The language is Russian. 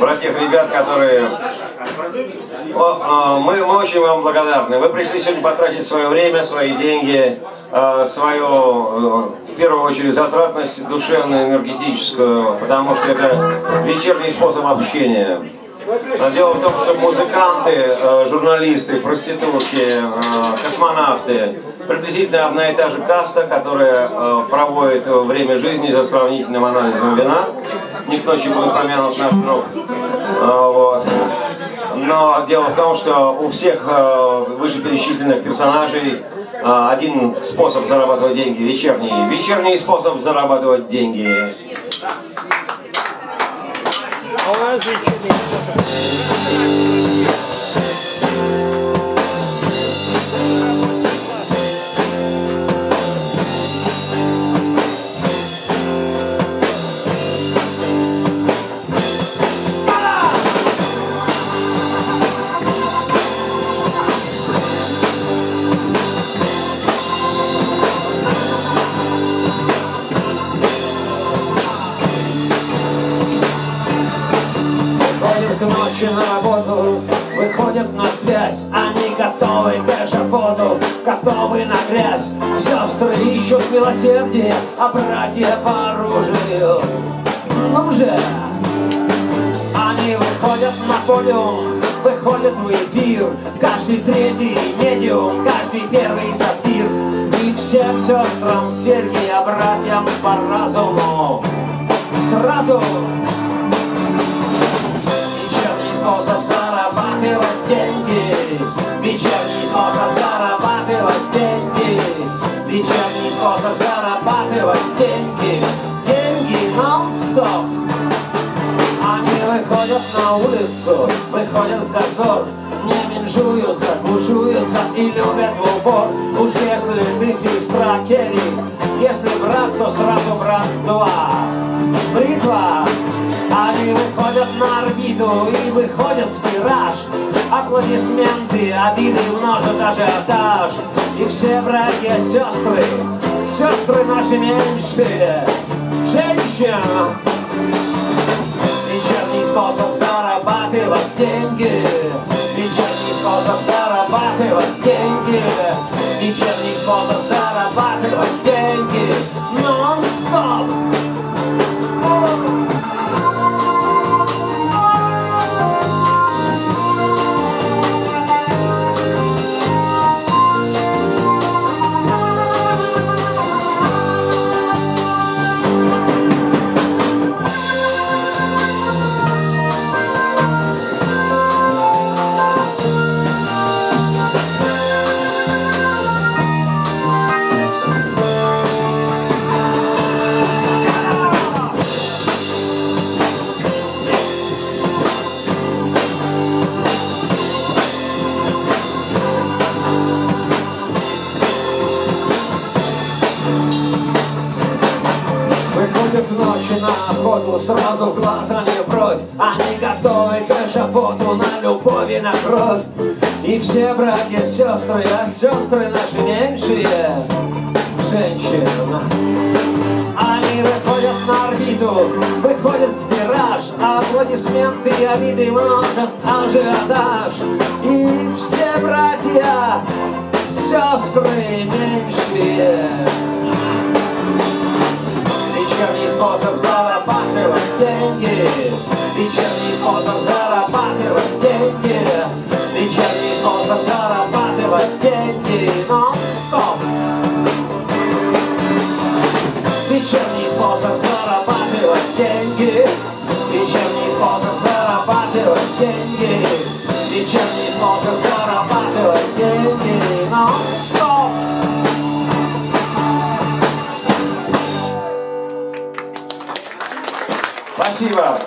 Про тех ребят, которые... О, мы, мы очень вам благодарны. Вы пришли сегодня потратить свое время, свои деньги, э, свою, э, в первую очередь, затратность душевную, энергетическую, потому что это вечерний способ общения. Но дело в том, что музыканты, э, журналисты, проститутки, космонавты приблизительно одна и та же каста, которая проводит время жизни за сравнительным анализом вина. К ночи был упомянут наш друг. Вот. Но дело в том, что у всех вышеперечисленных персонажей один способ зарабатывать деньги, вечерний. Вечерний способ зарабатывать деньги. А к ночи на работу Выходят на связь, они готовы к эшафоту Готовы на грязь, сестры ищут милосердие А братья по оружию. Ну же! Они выходят на подиум, выходят в эфир. Каждый третий медиум, каждый первый сатир. И всем сестрам серьги, а братьям по разуму. Сразу способ зарабатывать деньги. Вечерний способ зарабатывать деньги. Вечерний способ зарабатывать деньги. Деньги нон-стоп. Они выходят на улицу, выходят в дозор Не менжуются, кушуются и любят в упор. Уж если ты сестра Керри Если брат, то сразу брат два. Бритва они выходят на орбиту и выходят в тираж. Аплодисменты, обиды множат ажиотаж. И все братья, сестры, сестры наши меньшие. Женщин Вечерний способ зарабатывать деньги. Вечерний способ зарабатывать деньги. Вечерний способ зарабатывать деньги Выходят ночи на охоту, сразу в глаз, а не в бровь Они готовы к эшафоту на любовь и на кровь. И все братья, сестры, а сестры наши меньшие женщин Они выходят на орбиту, выходят в тираж Аплодисменты, обиды множат ажиотаж. И все братья, сестры меньшие способ зарабатывать деньги. Вечерний способ зарабатывать деньги. Вечерний способ зарабатывать деньги. Нон-стоп Вечерний способ зарабатывать деньги. Вечерний способ зарабатывать деньги. Вечерний способ зарабатывать 1位は